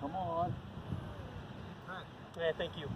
come on. Yeah, thank you.